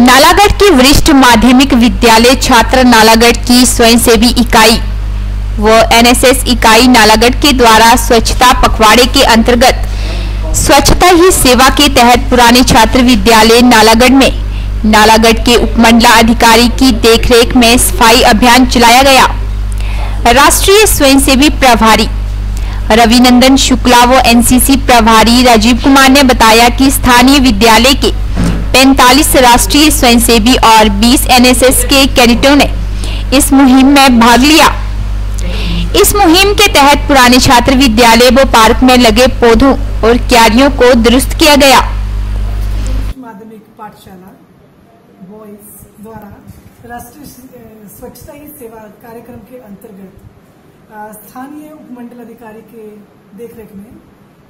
नालागढ़ के वरिष्ठ माध्यमिक विद्यालय छात्र नालागढ़ की स्वयंसेवी इकाई व एनएसएस इकाई नालागढ़ के द्वारा स्वच्छता पखवाड़े के अंतर्गत स्वच्छता ही सेवा के तहत पुराने छात्र विद्यालय नालागढ़ में। नालागढ़ के उपमंडला अधिकारी की देखरेख में सफ़ाई अभियान चलाया गया। राष्ट्रीय स्वयंसेवी प्रभारी। रविनंदन शुक्ला व एनसीसी प्रभारी राजीव कुमार ने बताया कि स्थानीय विद्यालय के 45 राष्ट्रीय स्वयंसेवी और 20 एनएसएस के कैडेटों ने इस मुहिम में भाग लिया। इस मुहिम के तहत पुराने छात्र विद्यालय व पार्क में लगे पौधों और क्यारियों को दुरुस्त किया गया। माध्यमिक पाठशाला बॉयज़ द्वारा राष्ट्रीय स्वच्छता ही सेवा कार्यक्रम के अंतर्गत स्थानीय उपमंडल अधिकारी के देखरेख में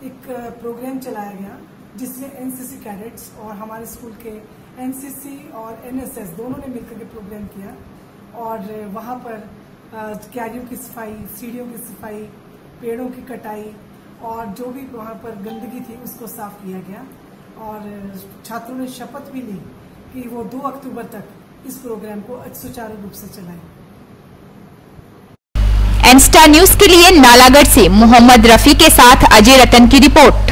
एक प्रोग्राम चलाया गया, जिसमें एनसीसी कैडेट्स और हमारे स्कूल के एनसीसी और एनएसएस दोनों ने मिलकर के प्रोग्राम किया और वहाँ पर क्यारियों की सफ़ाई, सीढ़ियों की सफ़ाई, पेड़ों की कटाई और जो भी वहाँ पर गंदगी थी उसको साफ़ किया गया और छात्रों ने शपथ भी ली। कि वो 2 अक्टूबर तक इस प्रोग्राम को सुचारू रूप से चलाएँ। एनस्टार न्यूज़ के लिए नालागढ़ से मोहम्मद रफी के साथ अजय रतन की रिपोर्ट।